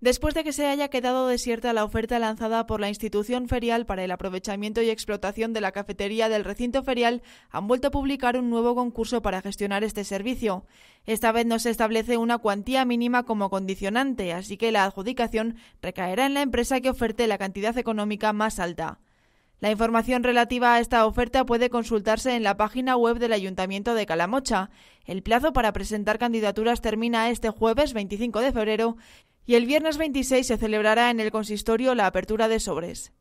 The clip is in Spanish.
Después de que se haya quedado desierta la oferta lanzada por la institución ferial para el aprovechamiento y explotación de la cafetería del recinto ferial, han vuelto a publicar un nuevo concurso para gestionar este servicio. Esta vez no se establece una cuantía mínima como condicionante, así que la adjudicación recaerá en la empresa que oferte la cantidad económica más alta. La información relativa a esta oferta puede consultarse en la página web del Ayuntamiento de Calamocha. El plazo para presentar candidaturas termina este jueves 25 de febrero y el viernes 26 se celebrará en el consistorio la apertura de sobres.